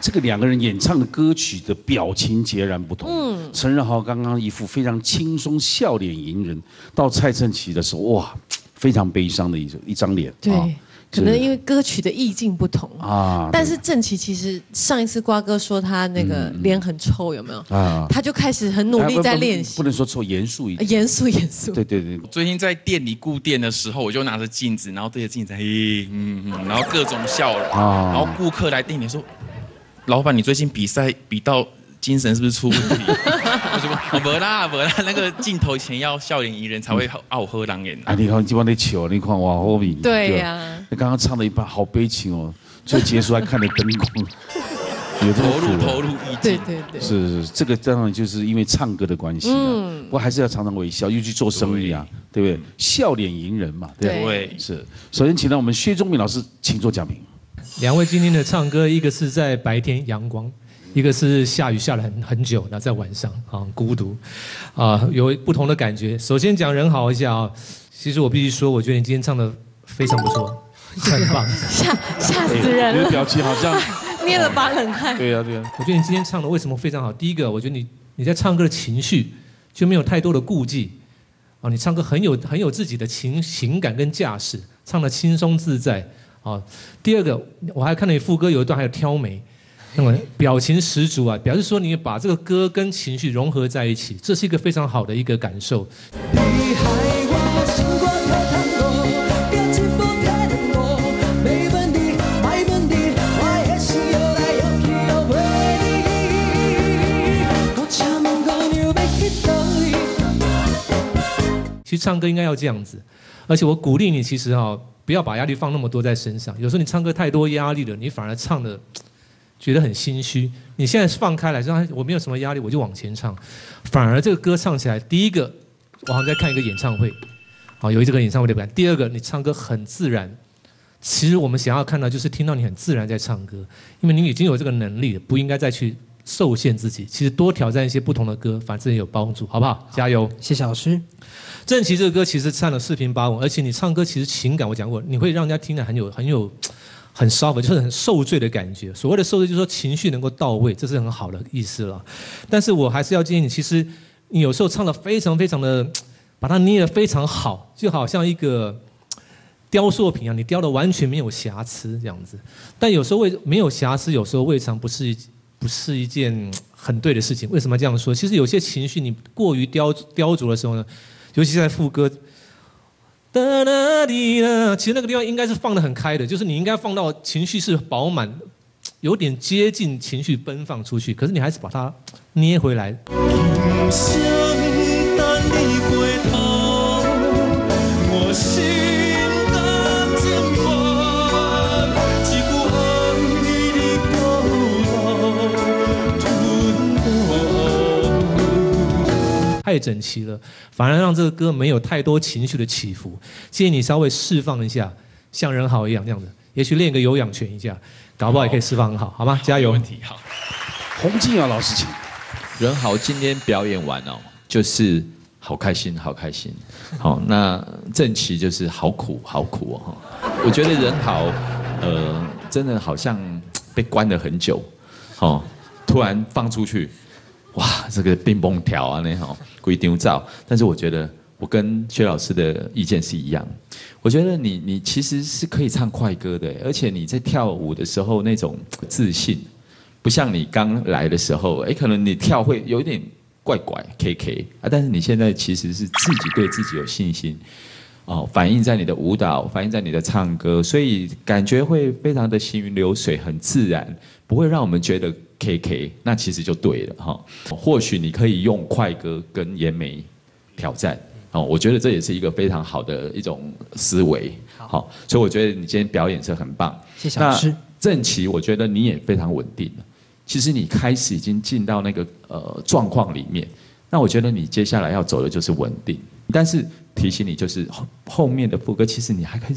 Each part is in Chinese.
这个两个人演唱的歌曲的表情截然不同。嗯，陈仁豪刚刚一副非常轻松笑脸迎人，到蔡振奇的时候，哇，非常悲伤的一一张脸。对。可能因为歌曲的意境不同啊，但是郑琪其实上一次瓜哥说他那个脸很臭，有没有啊？他就开始很努力在练习，不能说臭，严肃一点，严肃严肃。对对对，最近在店里顾店的时候，我就拿着镜子，然后对着镜子，嘿，嗯嗯，然后各种笑啊，然后顾客来店里说，老板，你最近比赛比到。精神是不是出问题？不啦不啦，那个镜头前要笑脸迎人，才会傲喝狼眼。啊，你看今晚那球，你看哇，好比对呀。你刚刚唱了一半，好悲情哦。最结束还看了灯光，有投入投入意境。对对对，是是，这个当然就是因为唱歌的关系嗯，不过还是要常常微笑，又去做生意啊，对不对？笑脸迎人嘛，对不对？是。首先，请到我们薛忠敏老师，请做讲评。两位今天的唱歌，一个是在白天阳光。一个是下雨下了很很久，那在晚上啊孤独，啊有不同的感觉。首先讲人好一下啊，其实我必须说，我觉得你今天唱的非常不错，很棒，吓吓死人了。你的表情好像捏了把冷汗。对呀对呀，我觉得你今天唱的为什么非常好？第一个，我觉得你你在唱歌的情绪就没有太多的顾忌，啊，你唱歌很有很有自己的情情感跟架势，唱的轻松自在啊。第二个，我还看到你副歌有一段还有挑眉。那么表情十足啊，表示说你把这个歌跟情绪融合在一起，这是一个非常好的一个感受。其实唱歌应该要这样子，而且我鼓励你，其实哈，不要把压力放那么多在身上。有时候你唱歌太多压力了，你反而唱的。觉得很心虚。你现在放开来，说我没有什么压力，我就往前唱。反而这个歌唱起来，第一个，我好像在看一个演唱会，好有这个演唱会的感。第二个，你唱歌很自然。其实我们想要看到，就是听到你很自然在唱歌，因为你已经有这个能力了，不应该再去受限自己。其实多挑战一些不同的歌，反正有帮助，好不好？加油！谢谢老师。郑奇这个歌其实唱的四平八稳，而且你唱歌其实情感我讲过，你会让人家听得很有很有。很 soft，就是很受罪的感觉。所谓的受罪，就是说情绪能够到位，这是很好的意思了。但是我还是要建议你，其实你有时候唱的非常非常的，把它捏得非常好，就好像一个雕塑品一样，你雕的完全没有瑕疵这样子。但有时候未没有瑕疵，有时候未尝不是不是一件很对的事情。为什么这样说？其实有些情绪你过于雕雕琢的时候呢，尤其在副歌。哒哒滴啦，其实那个地方应该是放的很开的，就是你应该放到情绪是饱满，有点接近情绪奔放出去，可是你还是把它捏回来。太整齐了，反而让这个歌没有太多情绪的起伏。建议你稍微释放一下，像人好一样那样的，也许练个有氧拳一下，搞不好也可以释放很好，好吗？加油！问题好。洪静尧，老师请。人好，今天表演完哦，就是好开心，好开心。好，那郑琪就是好苦，好苦哦。我觉得人好，呃，真的好像被关了很久，好，突然放出去。哇，这个冰崩条啊，那好鬼丢照。但是我觉得我跟薛老师的意见是一样。我觉得你你其实是可以唱快歌的，而且你在跳舞的时候那种自信，不像你刚来的时候，哎，可能你跳会有一点怪怪 K K 啊。但是你现在其实是自己对自己有信心，哦，反映在你的舞蹈，反映在你的唱歌，所以感觉会非常的行云流水，很自然，不会让我们觉得。K K，那其实就对了哈。或许你可以用快歌跟颜美挑战哦，我觉得这也是一个非常好的一种思维。好，所以我觉得你今天表演是很棒。谢谢老师。郑琪，我觉得你也非常稳定了。其实你开始已经进到那个呃状况里面，那我觉得你接下来要走的就是稳定。但是提醒你，就是后面的副歌，其实你还可以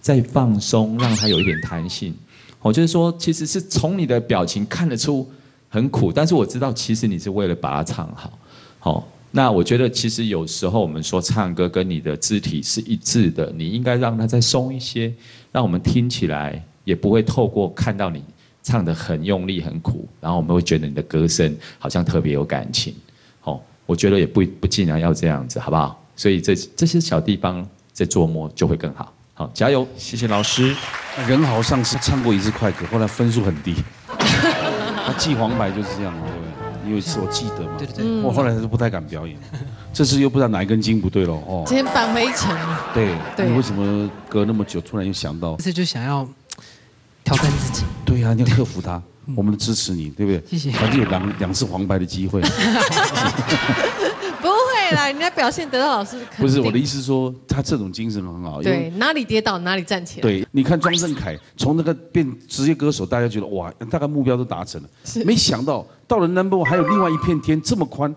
再放松，让它有一点弹性。我就是说，其实是从你的表情看得出很苦，但是我知道其实你是为了把它唱好。好，那我觉得其实有时候我们说唱歌跟你的肢体是一致的，你应该让它再松一些，让我们听起来也不会透过看到你唱的很用力很苦，然后我们会觉得你的歌声好像特别有感情。哦，我觉得也不不尽然要这样子，好不好？所以这这些小地方在琢磨就会更好。好，加油！谢谢老师。任豪上次唱过一次快歌，后来分数很低，他记黄牌就是这样嘛，对不对？有一次我记得嘛，对对对，我后来就不太敢表演，这次又不知道哪一根筋不对了哦。今天扳回一城。对，你为什么隔那么久突然又想到？这就想要挑战自己。对呀，你要克服它，我们支持你，对不对？谢谢。反正有两两次黄牌的机会。人家表现得到老师不是我的意思，说他这种精神很好。对，哪里跌倒哪里站起来。对，你看庄正凯从那个变职业歌手，大家觉得哇，大概目标都达成了。没想到到了 Number One 还有另外一片天这么宽，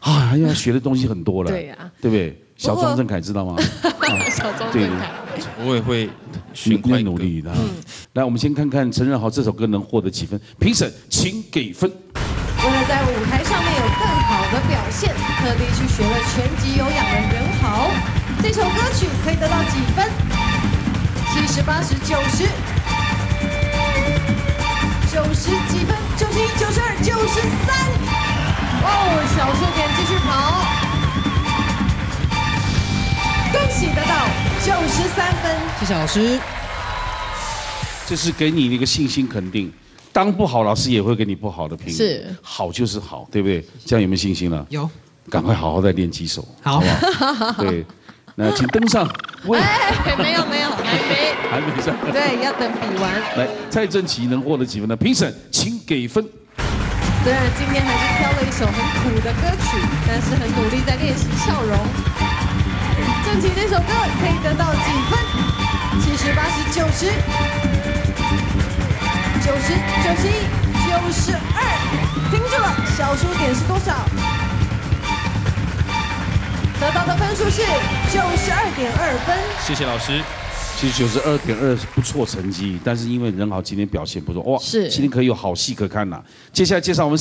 啊，要学的东西很多了。对呀，对不对？小庄正凯知道吗？小庄正凯，我也会循快努力的。嗯来，我们先看看陈仁豪这首歌能获得几分？评审请给分。为了在舞台特地去学了拳击有氧的人豪，这首歌曲可以得到几分？七十、八十、九十、九十几分？九十一、九十二、九十三。哦，小数点继续跑，恭喜得到九十三分。谢谢老师，这是给你一个信心肯定。当不好，老师也会给你不好的评语。是，好就是好，对不对？这样有没有信心了？有，赶快好好再练几首，好不好？对，那请登上。哎，没有没有，还没，还没上。对，要等比完。来，蔡正奇能获得几分呢？评审请给分。虽然今天还是挑了一首很苦的歌曲，但是很努力在练习笑容。正奇这首歌可以得到几分？七十、八十、九十。了，小数点是多少？得到的分数是九十二点二分。谢谢老师。其实九十二点二是不错成绩，但是因为任豪今天表现不错，哇，是今天可以有好戏可看呐。接下来介绍我们。